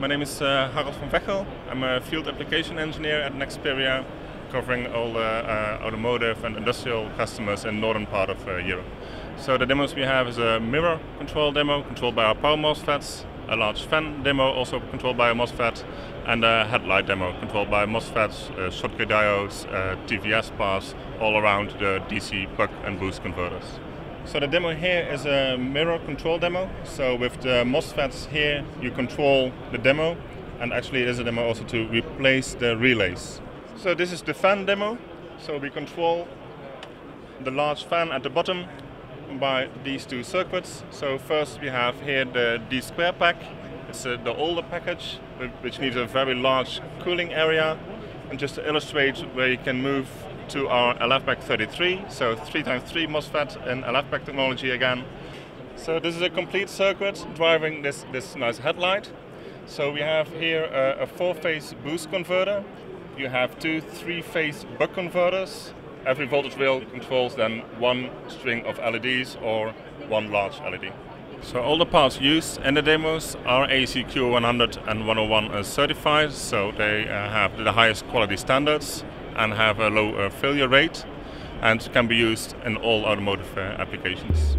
My name is uh, Harald van Vechel. I'm a field application engineer at Nexperia, covering all the uh, automotive and industrial customers in northern part of uh, Europe. So the demos we have is a mirror control demo controlled by our power MOSFETs, a large fan demo also controlled by a MOSFET, and a headlight demo controlled by MOSFETs, uh, Schottky diodes, uh, TVS bars, all around the DC buck and boost converters. So the demo here is a mirror control demo. So with the MOSFETs here, you control the demo, and actually it is a demo also to replace the relays. So this is the fan demo. So we control the large fan at the bottom by these two circuits. So first we have here the D square pack. It's uh, the older package, which needs a very large cooling area. And just to illustrate where you can move to our LFPAK 33, so 3x3 MOSFET in LFPAK technology again. So this is a complete circuit driving this, this nice headlight. So we have here a, a four-phase boost converter. You have two three-phase buck converters. Every voltage rail controls then one string of LEDs or one large LED. So all the parts used in the demos are AEC-Q 100 and 101 certified, so they uh, have the highest quality standards and have a low uh, failure rate and can be used in all automotive uh, applications.